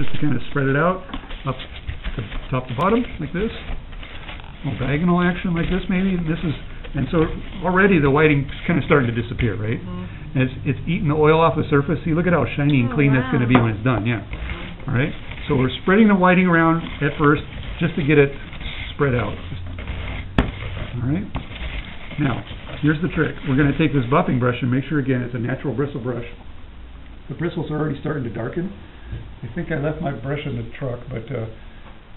just to kind of spread it out, up to top to bottom, like this. A little diagonal action like this maybe, and this is, and so already the whiting's kind of starting to disappear, right? Mm-hmm. And it's, it's eating the oil off the surface, see, look at how shiny and Oh, clean that's gonna be when it's done, yeah. All right, so we're spreading the whiting around at first, just to get it spread out. All right, now, here's the trick, we're gonna take this buffing brush and make sure again it's a natural bristle brush. The bristles are already starting to darken. I think I left my brush in the truck, but, uh,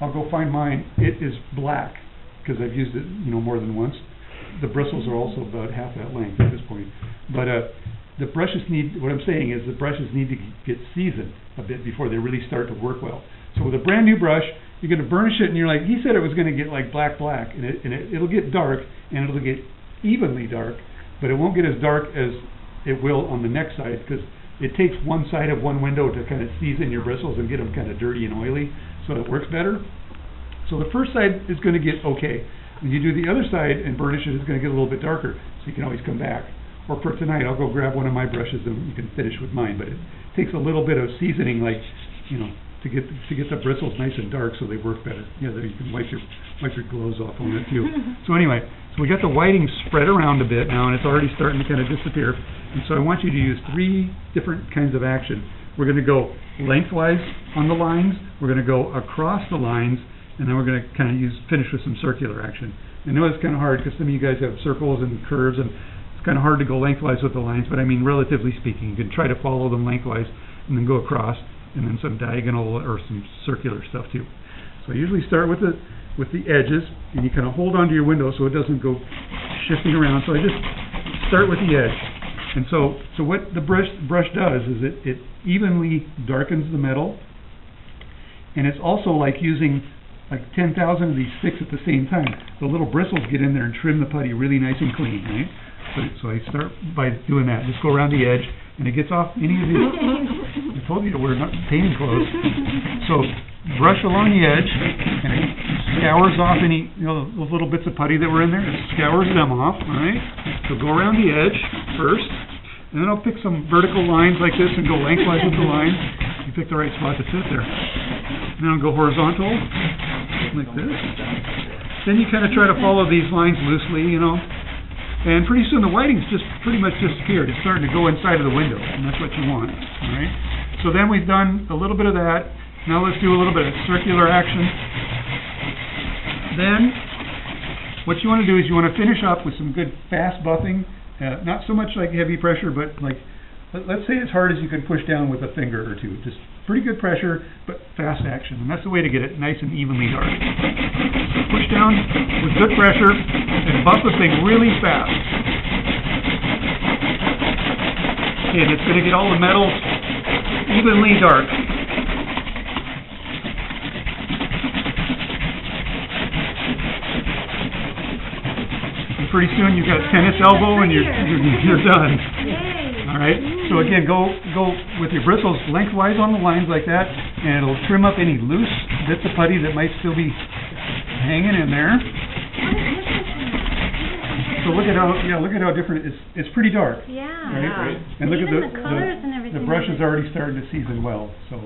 I'll go find mine. It is black, because I've used it, you know, more than once. The bristles are also about half that length at this point. But, uh, the brushes need, what I'm saying is the brushes need to get seasoned a bit before they really start to work well. So with a brand new brush, you're gonna burnish it and you're like, he said it was gonna get like black, black, and it, and it, it'll get dark, and it'll get evenly dark, but it won't get as dark as it will on the next side, because it takes one side of one window to kind of season your bristles and get them kind of dirty and oily, so it works better. So the first side is gonna get okay. When you do the other side and burnish it, it's gonna get a little bit darker, so you can always come back. Or for tonight, I'll go grab one of my brushes and you can finish with mine, but it takes a little bit of seasoning, like, you know, to get, to get the bristles nice and dark so they work better. Yeah, there you can wipe your, wipe your gloves off on it too. So anyway, so we got the whiting spread around a bit now, and it's already starting to kind of disappear. And so I want you to use three different kinds of action. We're gonna go lengthwise on the lines, we're gonna go across the lines, and then we're gonna kind of use, finish with some circular action. I know it's kind of hard, because some of you guys have circles and curves, and it's kind of hard to go lengthwise with the lines, but I mean, relatively speaking, you can try to follow them lengthwise, and then go across, and then some diagonal or some circular stuff too. So I usually start with the, with the edges, and you kind of hold onto your window so it doesn't go shifting around, so I just start with the edge. And so, so what the brush, brush does is it, it evenly darkens the metal, and it's also like using like ten thousand of these sticks at the same time. The little bristles get in there and trim the putty really nice and clean, right? So, so I start by doing that, just go around the edge, and it gets off any of these, I told you to wear not painting clothes. So, brush along the edge, and it scours off any, you know, those little bits of putty that were in there, it scours them off, all right? So go around the edge first, and then I'll pick some vertical lines like this and go lengthwise with the lines. You pick the right spot to sit there. Then I'll go horizontal, like this. Then you kind of try to follow these lines loosely, you know. And pretty soon the whiting's just pretty much disappeared. It's starting to go inside of the window, and that's what you want, all right? So then we've done a little bit of that. Now let's do a little bit of circular action. Then, what you want to do is you want to finish up with some good fast buffing. Uh, not so much like heavy pressure, but like, let, let's say as hard as you can push down with a finger or two. Just pretty good pressure, but fast action. And that's the way to get it nice and evenly dark. Push down with good pressure and buff the thing really fast. And it's going to get all the metals evenly dark. And pretty soon you've got tennis elbow and you're, you're, you're done. All right. So again, go go with your bristles lengthwise on the lines like that, and it'll trim up any loose bits of putty that might still be hanging in there. So look at how yeah, look at how different it's it's pretty dark. Yeah. Right, right. And look Even at the the colors and everything. the brush is already starting to season well. So